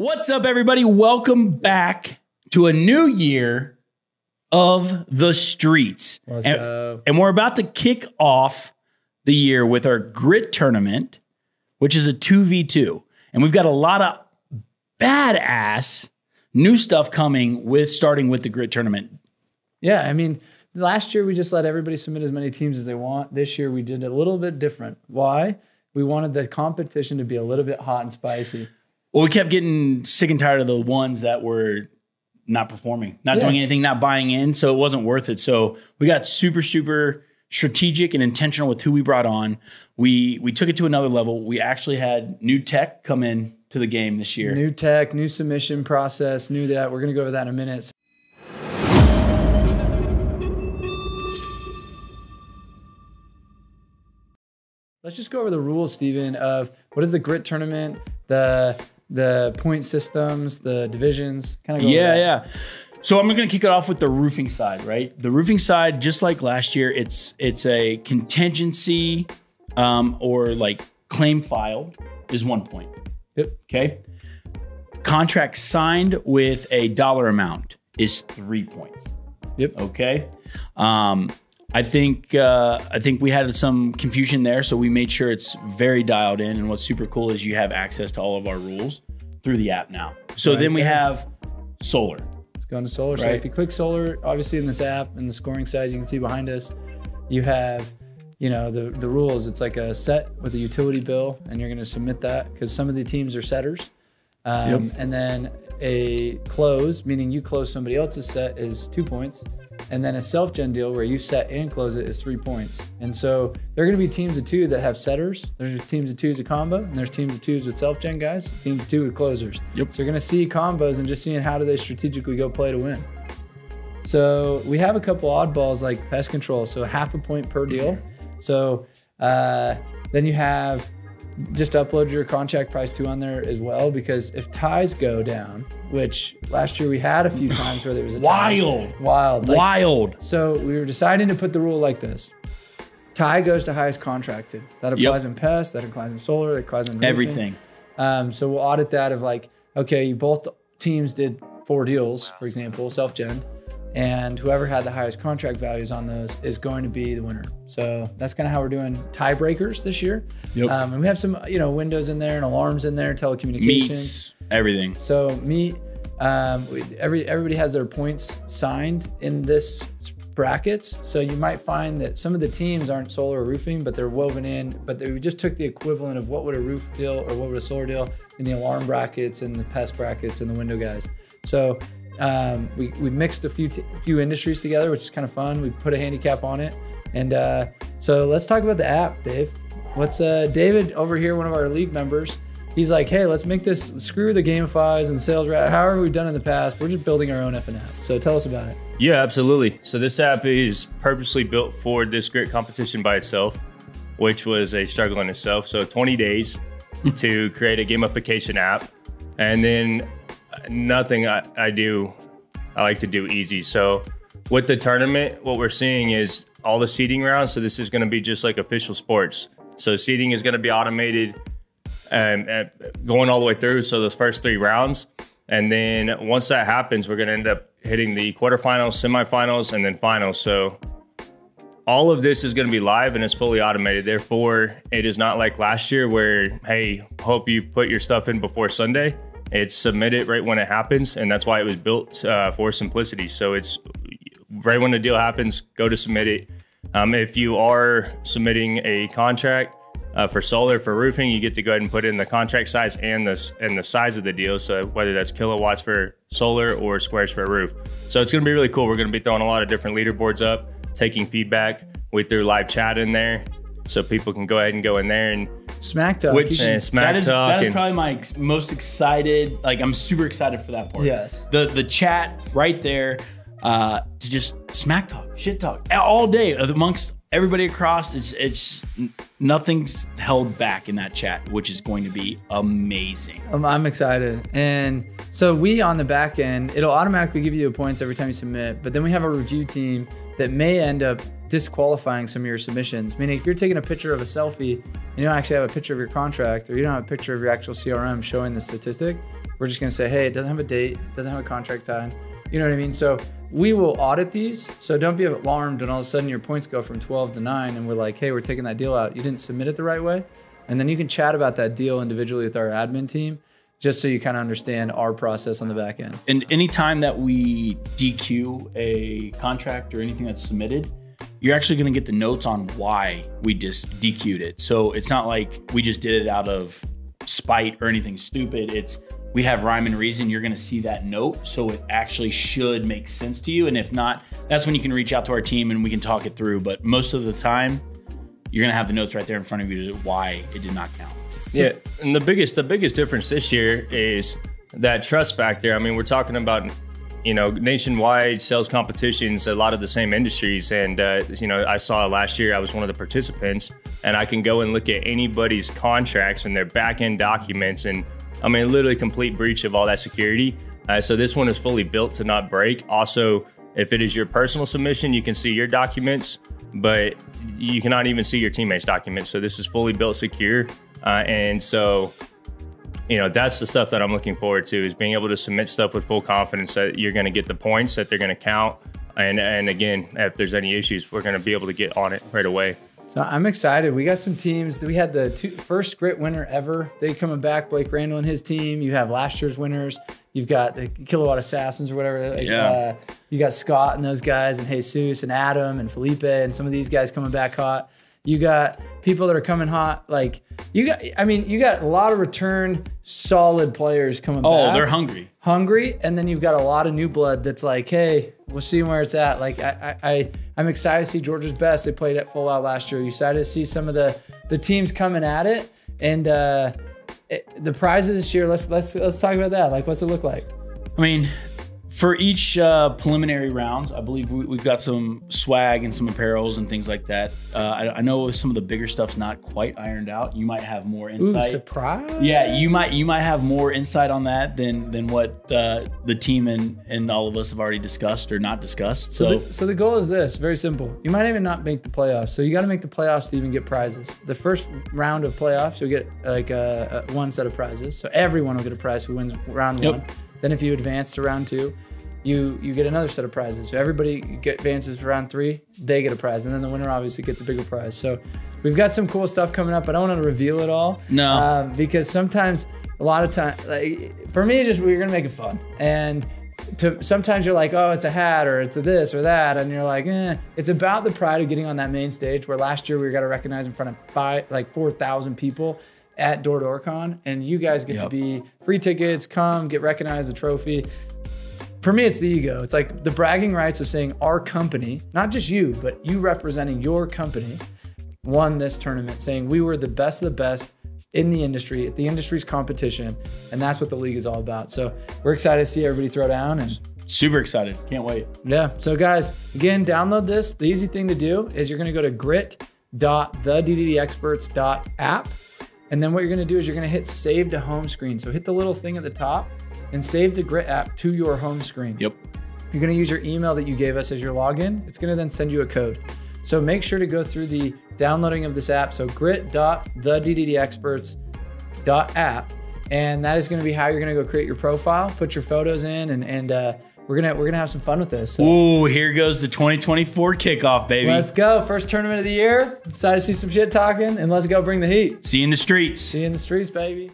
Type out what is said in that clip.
What's up, everybody? Welcome back to a new year of the streets. Let's and, go. and we're about to kick off the year with our grit tournament, which is a 2v2. And we've got a lot of badass new stuff coming with starting with the grit tournament. Yeah, I mean, last year we just let everybody submit as many teams as they want. This year we did a little bit different. Why? We wanted the competition to be a little bit hot and spicy. Well, we kept getting sick and tired of the ones that were not performing, not Yeah. doing anything, not buying in. So it wasn't worth it. So we got super, super strategic and intentional with who we brought on. We we took it to another level. We actually had new tech come in to the game this year. New tech, new submission process, new that. We're going to go over that in a minute. Let's just go over the rules, Steven, of what is the grit tournament, the the point systems, the divisions, kind of Yeah, yeah. So I'm going to kick it off with the roofing side, right? The roofing side, just like last year, it's it's a contingency um, or like claim filed is one point. Yep. Okay. Contract signed with a dollar amount is three points. Yep. Okay. Um, I think uh, I think we had some confusion there, so we made sure it's very dialed in. And what's super cool is you have access to all of our rules through the app now. So Right then we have solar. Let's go into solar. So if you click solar, obviously in this app, in the scoring side, you can see behind us, you have, you know, the the rules. It's like a set with a utility bill, and you're going to submit that because some of the teams are setters. Um, And then a close, meaning you close somebody else's set, is two points. And then a self gen deal where you set and close it is three points. And so there are going to be teams of two that have setters. There's teams of twos of combo, and there's teams of twos with self gen guys, teams of two with closers. Yep. So you're going to see combos and just seeing how do they strategically go play to win. So we have a couple oddballs like pest control, so half a point per deal. So uh, then you have just upload your contract price two on there as well because if ties go down, which last year we had a few times where there was a tie. Wild. wild, like- Wild. so we were deciding to put the rule like this: tie goes to highest contracted. That applies in pest, that applies in solar, that applies in roofing. Everything. Um, so we'll audit that of like, okay, both teams did four deals, for example, self gen, and whoever had the highest contract values on those is going to be the winner. So that's kind of how we're doing tiebreakers this year. Yep. Um, and we have some, you know, windows in there and alarms in there, telecommunications. Meats. Everything. So meet um, we, every everybody has their points signed in this brackets. So you might find that some of the teams aren't solar roofing, but they're woven in. But they, we just took the equivalent of what would a roof deal or what would a solar deal in the alarm brackets and the pest brackets and the window guys. So um, we we mixed a few t- few industries together, which is kind of fun. We put a handicap on it, and uh, so let's talk about the app, Dave. What's uh, David over here, one of our league members? He's like, hey, let's make this screw the gamifies and the sales route. However we've done in the past, we're just building our own F and app. So tell us about it. Yeah, absolutely. So this app is purposely built for this grit competition by itself, which was a struggle in itself. So 20 days to create a gamification app, and then nothing I, I do, I like to do easy. So with the tournament, what we're seeing is all the seeding rounds. So this is going to be just like official sports. So seating is going to be automated and, and going all the way through. So those first three rounds, and then once that happens, we're going to end up hitting the quarterfinals, semifinals, and then finals. So all of this is going to be live and it's fully automated. Therefore, it is not like last year where, hey, hope you put your stuff in before Sunday. It's submit it right when it happens, and that's why it was built uh, for simplicity. So it's right when the deal happens, go to submit it. Um, if you are submitting a contract uh, for solar for roofing, you get to go ahead and put in the contract size and the and the size of the deal. So whether that's kilowatts for solar or squares for a roof. So it's going to be really cool. We're going to be throwing a lot of different leaderboards up, taking feedback. We threw live chat in there, so people can go ahead and go in there and Smack talk. Which You can- Eh, smack that is, talk that is and- probably my ex- most excited. Like I'm super excited for that part. Yes. The the chat right there uh, to just smack talk, shit talk all day amongst everybody across. It's it's nothing's held back in that chat, which is going to be amazing. Um, I'm excited. And so we on the back end, it'll automatically give you the points every time you submit. But then we have a review team that may end up disqualifying some of your submissions. Meaning, if you're taking a picture of a selfie and you don't actually have a picture of your contract or you don't have a picture of your actual CRM showing the statistic, we're just gonna say, hey, it doesn't have a date, it doesn't have a contract time. You know what I mean? So we will audit these. So don't be alarmed when all of a sudden your points go from 12 to 9 and we're like, hey, we're taking that deal out. You didn't submit it the right way. And then you can chat about that deal individually with our admin team just so you kind of understand our process on the back end. And anytime that we DQ a contract or anything that's submitted, you're actually going to get the notes on why we just DQ'd it. So it's not like we just did it out of spite or anything stupid. It's we have rhyme and reason. You're going to see that note. So it actually should make sense to you. And if not, that's when you can reach out to our team and we can talk it through. But most of the time, you're going to have the notes right there in front of you to why it did not count. Yeah, and the biggest the biggest difference this year is that trust factor. I mean, we're talking about you know nationwide sales competitions, a lot of the same industries, and uh, you know I saw last year. I was one of the participants, and I can go and look at anybody's contracts and their back end documents, and I mean literally complete breach of all that security. Uh, so this one is fully built to not break. Also, if it is your personal submission, you can see your documents, but you cannot even see your teammates' documents. So this is fully built secure. Uh, and so, you know, that's the stuff that I'm looking forward to is being able to submit stuff with full confidence that you're going to get the points that they're going to count. And, and again, if there's any issues, we're going to be able to get on it right away. So I'm excited. We got some teams. We had the two, first grit winner ever. They coming back. Blake Randall and his team. You have last year's winners. You've got the Kilowatt Assassins or whatever. Like, Yeah. Uh, you got Scott and those guys, and Jesus and Adam and Felipe and some of these guys coming back hot. You got people that are coming hot. Like you got. I mean, you got a lot of return solid players coming Oh, back they're hungry. hungry, and then you've got a lot of new blood that's like, hey, we'll see where it's at. Like I, I, I I'm excited to see Georgia's best. They played at full out last year. You excited to see some of the the teams coming at it, and uh, it, the prizes this year. Let's let's let's talk about that. Like, what's it look like? I mean, for each uh, preliminary rounds, I believe we, we've got some swag and some apparels and things like that. Uh, I, I know some of the bigger stuff's not quite ironed out. You might have more insight. Ooh, surprise! yeah, you might you might have more insight on that than than what uh, the team and and all of us have already discussed or not discussed. So, So, the, so the goal is this very simple. You might even not make the playoffs. So you got to make the playoffs to even get prizes. The first round of playoffs, you'll get like a, a one set of prizes. So everyone will get a prize who wins round Yep. one. Then if you advance to round two, you you get another set of prizes. So everybody get advances for round three, they get a prize, and then the winner obviously gets a bigger prize. So we've got some cool stuff coming up. But I don't want to reveal it all. No. um, because sometimes a lot of time, like for me, just we're gonna make it fun and to sometimes you're like, oh, it's a hat or it's a this or that, and you're like, eh. It's about the pride of getting on that main stage. Where last year we got to recognize in front of five, like four thousand people at Door Door Con, and you guys get to be free tickets, come get recognized, a trophy. For me, it's the ego. It's like the bragging rights of saying our company, not just you, but you representing your company, won this tournament, saying we were the best of the best in the industry, at the industry's competition, and that's what the league is all about. So we're excited to see everybody throw down and super excited. Can't wait. yeah. So guys, again, download this. The easy thing to do is you're going to go to grit.thedddexperts.app. And then what you're going to do is you're going to hit save to home screen. So hit the little thing at the top and save the Grit app to your home screen. Yep. You're going to use your email that you gave us as your login. It's going to then send you a code. So make sure to go through the downloading of this app. So grit.thedddexperts.app. And that is going to be how you're going to go create your profile, put your photos in, and, and uh, we're gonna we're gonna have some fun with this. So Ooh, here goes the 2024 kickoff, baby. let's go. First tournament of the year. Excited to see some shit talking, and let's go bring the heat. See you in the streets. See you in the streets, baby.